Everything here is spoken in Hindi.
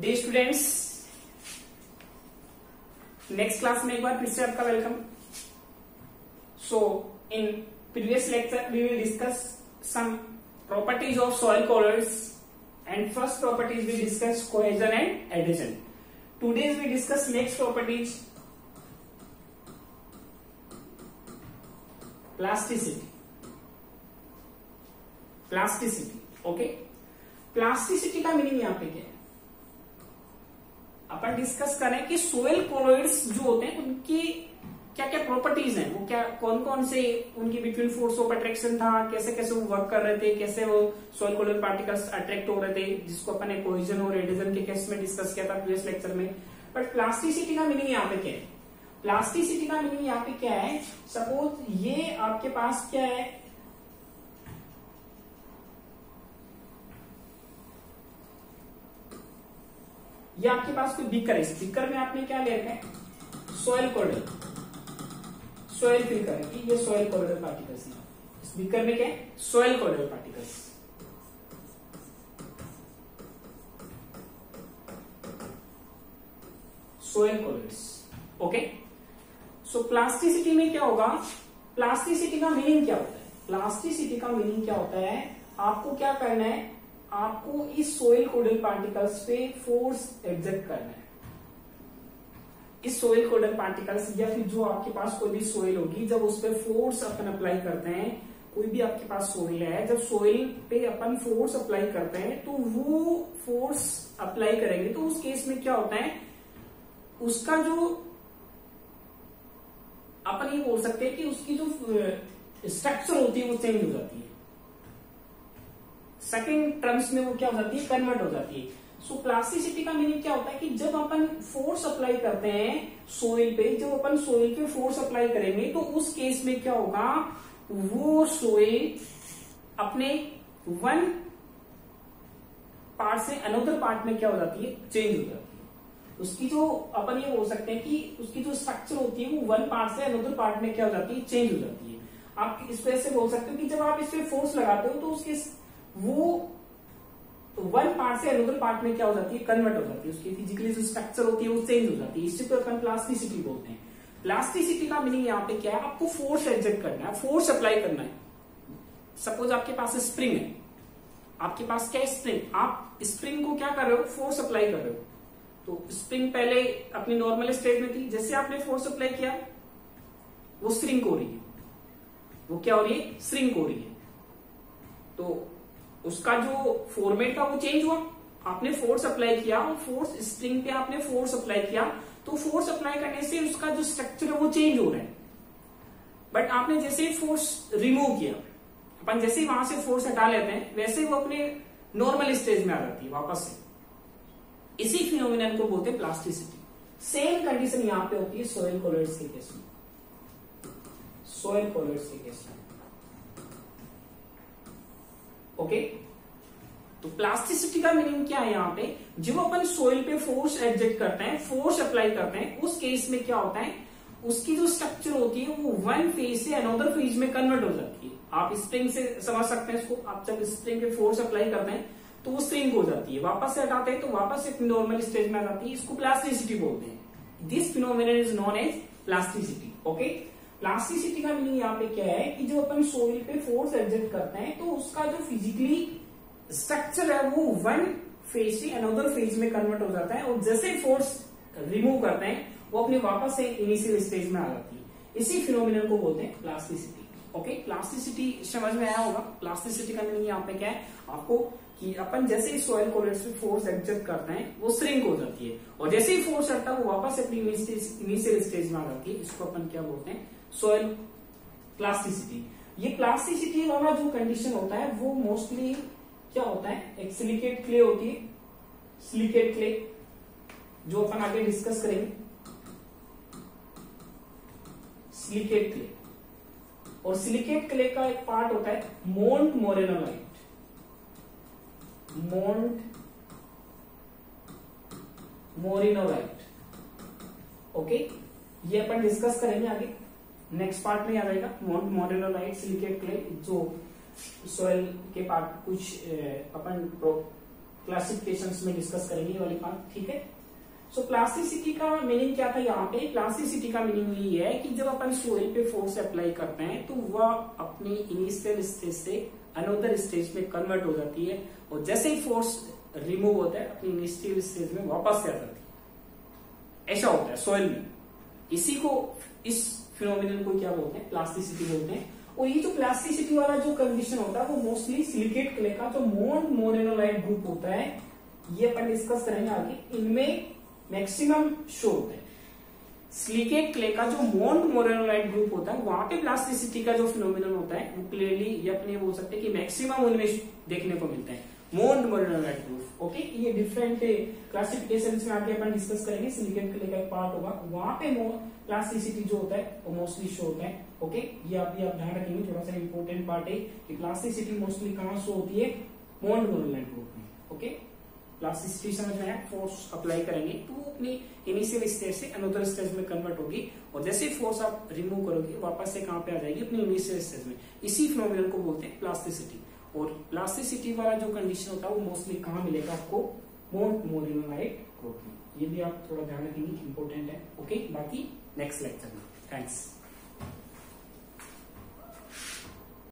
डी स्टूडेंट्स नेक्स्ट क्लास में एक बार फिर से आपका welcome so in previous lecture we will discuss some properties of soil colours and first properties we discuss cohesion and adhesion today's we discuss next properties plasticity plasticity okay plasticity का मीनिंग यहाँ पे क्या है? अपन डिस्कस करें कि सोयल कोलोइड्स जो होते हैं, उनकी क्या क्या प्रॉपर्टीज़ हैं? वो क्या कौन कौन से उनकी बिटवीन फोर्स ऑफ़ अट्रैक्शन था? कैसे कैसे वो वर्क कर रहे थे? कैसे वो सोयल कोलोइड पार्टिकल्स अट्रैक्ट हो रहे थे? जिसको अपन ने कोइजन और एडिजन के केस में डिस्कस किया था प्रीवियस लेक्चर में। बट प्लास्टिसिटी का मीनिंग यहाँ पे क्या है? प्लास्टिसिटी का मीनिंग यहाँ पे क्या है? सपोज़ ये आपके पास क्या है? ये आपके पास कोई बीकर है। इस बीकर में आपने क्या ले रखा है? सोयल कोडल सोयल फिल करेंगे ये सोयल कोडल पार्टिकल्स है। इस बीकर में क्या है? Soil colloidal particles soil colloids okay so plasticity में क्या होगा? प्लास्टिसिटी का मीनिंग क्या होता है? प्लास्टिसिटी का मीनिंग क्या होता है? आपको क्या करना है? आपको इस सोइल कोडल पार्टिकल्स पे फोर्स एग्जेक्ट करना है। इस सोइल कोडल पार्टिकल्स या फिर जो आपके पास कोई भी सोइल होगी, जब उस पर फोर्स अपन अप्लाई करते हैं, कोई भी आपके पास सोइल है, जब सोइल पे अपन फोर्स अप्लाई करते हैं तो वो फोर्स अप्लाई करेंगे तो उस केस में क्या होता है, उसका जो अपन ये बोल सकते हैं कि उसकी जो स्ट्रक्चर होती है, वो चेंज हो जाती है। सेकेंड टर्म्स में वो क्या हो जाती है? कन्वर्ट हो जाती है. सो so, प्लास्टिसिटी का मीनिंग क्या होता है कि जब अपन फोर्स अप्लाई करते हैं सोइल पे जब अपन सोइल पे फोर्स अप्लाई करेंगे तो उस केस में क्या होगा? वो सोइल अपने वन पार्ट से अनदर पार्ट में क्या हो जाती है? चेंज हो जाती है. उसकी जो अपन ये बोल सकते हैं कि उसकी जो स्ट्रक्चर होती है वो वन पार्ट से अनदर पार्ट में क्या हो जाती है? चेंज हो जाती है. आप इस वजह से बोल सकते हो कि जब आप इस पे फोर्स लगाते हो तो उसके वो वन पार्ट से अनदर पार्ट में क्या हो जाती है? कन्वर्ट हो जाती है। उसकी फिजिकली जो स्ट्रक्चर होती है, वो चेंज हो जाती है। इसी को अपन प्लास्टिसिटी बोलते हैं। प्लास्टिसिटी का मीनिंग यहाँ पे क्या है? आपको फोर्स एग्जेक्ट करना है फोर्स अप्लाई करना है। सपोज़ आपके पास स्प्रिंग है। आपके पास क्या स्प्रिंग आप स्प्रिंग को क्या कर रहे हो? फोर्स अप्लाई कर रहे हो। तो स्प्रिंग पहले अपनी नॉर्मल स्टेज में थी। जैसे आपने फोर्स अप्लाई किया, वो स्ट्रिंग हो रही है। वो क्या हो रही है? स्ट्रिंग हो रही है। तो उसका जो फॉर्मेट था वो चेंज हुआ। आपने फोर्स अप्लाई किया और फोर्स स्प्रिंग पे आपने फोर्स अप्लाई किया तो फोर्स अप्लाई करने से उसका जो स्ट्रक्चर है वो चेंज हो रहा है। बट आपने जैसे ही फोर्स रिमूव किया, अपन जैसे ही वहाँ से फोर्स हटा लेते हैं, वैसे ही वो अपने नॉर्मल स्टेज में आ जाती है वापस से। इसी फिनोमिनन को बोलते हैं प्लास्टिसिटी सेम कंडीशन यहाँ पे होती है सोयल कोलर्स के केस में। सोयल कोलर्स के केस में। ओके तो प्लास्टिसिटी का मीनिंग क्या है यहाँ पे? जब अपन सोइल पे फोर्स एडजस्ट करते हैं फोर्स अप्लाई करते हैं, उस केस में क्या होता है? उसकी जो स्ट्रक्चर होती है, वो वन फ़ेज़ से अनदर फ़ेज़ में कन्वर्ट हो जाती है। आप स्प्रिंग से समझ सकते हैं इसको। आप जब स्प्रिंग पे फोर्स अप्लाई करते हैं तो वो स्प्रिंग हो जाती है। वापस से हटाते हैं तो वापस एक नॉर्मल स्टेज में आ जाती है। इसको प्लास्टिसिटी बोलते हैं। This phenomenon is known as plasticity okay plasticity का मीनिंग यहाँ पे क्या है कि जो अपन सोइल पे फोर्स एग्जेक्ट करते हैं तो उसका जो फिजिकली स्ट्रक्चर है, वो वन फ़ेज़ से अनदर फ़ेज़ में कन्वर्ट हो जाता है और जैसे फोर्स रिमूव करते हैं, वो अपने वापस से इनिशियल स्टेज में आ जाती है। इसी फिनोमिनल को बोलते हैं प्लास्टिसिटी ओके प्लास्टिसिटी समझ में आया होगा? प्लास्टिसिटी का मीनिंग यहाँ पे क्या है? आपको कि अपन जैसे ही सॉइल कोलेट्स पे फोर्स एग्जेक्ट करते हैं, वो श्रिंक हो जाती है। और जैसे ही फोर्स हटता है, वो वापस अपनी इनिशियल स्टेज में आ जाती है। इसको अपन क्या बोलते हैं? सोयल प्लास्टिसिटी ये प्लास्टिसिटी वाला जो कंडीशन होता है, वो मोस्टली क्या होता है? एक सिलिकेट क्ले होती है। सिलिकेट क्ले जो अपन आगे डिस्कस करेंगे। सिलिकेट क्ले और सिलिकेट क्ले का एक पार्ट होता है मोन्ट मोरेनोलाइट मोन्ट मोरिनोलाइट ओके ये अपन डिस्कस करेंगे आगे। नेक्स्ट पार्ट में आ जाएगा मॉडर्नोलाइट सिलिकेट क्ले जो सोयल के पार्ट कुछ अपन क्लासिफिकेशन में डिस्कस करेंगे वाली बात ठीक है? सो so, प्लास्टिसिटी का मीनिंग क्या था यहाँ पे? प्लास्टिसिटी का मीनिंग ये है कि जब अपन सोइल पे फोर्स अप्लाई करते हैं तो वह अपनी इनिशियल स्टेज से अनोदर स्टेज में कन्वर्ट हो जाती है और जैसे ही फोर्स रिमूव होता है अपनी इनिशियल स्टेज में वापस से आ जाती है। ऐसा होता है सोइल में। इसी को, इस फिनोमिनल को क्या बोलते हैं? प्लास्टिसिटी बोलते हैं। और ये जो प्लास्टिसिटी वाला जो कंडीशन होता है, वो मोस्टली सिलिकेट क्ले का जो मोन मोरेनोलाइट ग्रुप होता है, ये अपन डिस्कस करेंगे आगे। इनमें मैक्सिमम शो होता है। सिलिकेट क्ले का जो मोन मोरेनोलाइट ग्रुप होता है, वहाँ पे प्लास्टिसिटी का जो फिनोमिनल होता है, वो क्लियरली ये अपने बोल सकते हैं कि मैक्सिमम उनमें देखने को मिलता है। मोन मोरेनोलाइट ग्रुप ओके ये डिफरेंट क्लासिफिकेशन में आगे अपन डिस्कस करेंगे सिलिकेट का एक पार्ट होगा। वहाँ पे प्लास्टिसिटी जो होता है, वो मोस्टली शो होता है। ओके ये आप भी आप ध्यान रखेंगे, थोड़ा सा इंपॉर्टेंट पार्ट है कि प्लास्टिसिटी मोस्टली कहाँ शो होती है? मोन मोरेनोलाइट ग्रुप में। ओके प्लास्टिसिटी समझ में आया? फोर्स अप्लाई करेंगे। तो अपनी इनिशियल स्टेज से अनोदर स्टेज में कन्वर्ट होगी। और जैसे फोर्स आप रिमूव करोगे, वापस से कहाँ पे आ जाएगी? अपनी इनिशियल स्टेज में। इसी फिनोमिनल को बोलते हैं प्लास्टिसिटी और प्लास्टिसिटी वाला जो कंडीशन होता है, वो मोस्टली कहा मिलेगा आपको? मोट मोरिनोलाइट प्रोटीन ये भी आप थोड़ा ध्यान रखेंगे इंपॉर्टेंट है। ओके बाकी नेक्स्ट लेक्चर में। थैंक्स